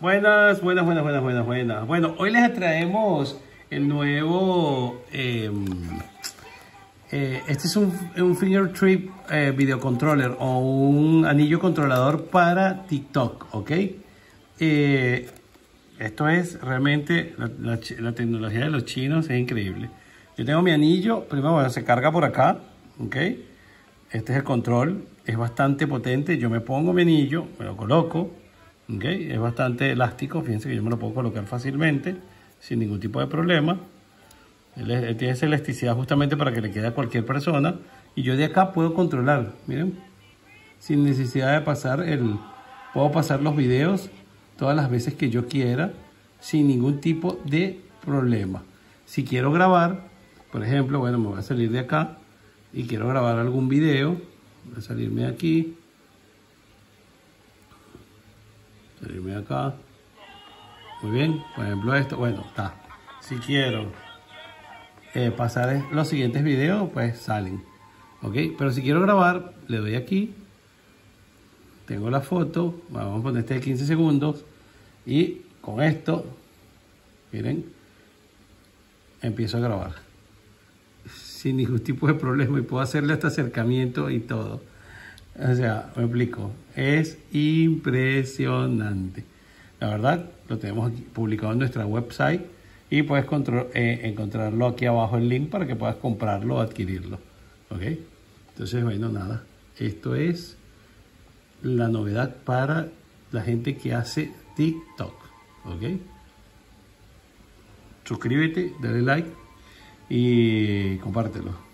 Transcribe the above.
Buenas, buenas, buenas, buenas, buenas, buenas. Bueno, hoy les traemos el nuevo... em, eh, este es un, Finger Trip eh, Video Controller o un anillo controlador para TikTok, ¿ok? Eh, esto es realmente, la, tecnología de los chinos es increíble. Yo tengo mi anillo, primero se carga por acá, ¿ok? Este es el control, es bastante potente. Yo me pongo mi anillo, me lo coloco, ¿ok? Es bastante elástico, fíjense que yo me lo puedo colocar fácilmente, sin ningún tipo de problema. Tiene esa elasticidad justamente para que le quede a cualquier persona. Y yo de acá puedo controlar, miren, sin necesidad de pasar el... Puedo pasar los videos todas las veces que yo quiera, sin ningún tipo de problema. Si quiero grabar, por ejemplo, bueno, me voy a salir de acá y quiero grabar algún video, voy a salirme de aquí, salirme acá. Muy bien, por ejemplo esto, bueno, está. Si quiero eh, pasar los siguientes videos, pues salen. ¿Ok? Pero si quiero grabar, le doy aquí. Tengo la foto. Vamos a poner este de 15 segundos. Y con esto, miren, empiezo a grabar. Sin ningún tipo de problema. Y puedo hacerle hasta acercamiento y todo. O sea, me explico. Es impresionante. La verdad, lo tenemos aquí publicado en nuestra website y puedes eh, encontrarlo aquí abajo el link para que puedas comprarlo o adquirirlo. ¿Ok? Entonces, bueno, nada. Esto es la novedad para la gente que hace TikTok. ¿Ok? Suscríbete, dale like y compártelo.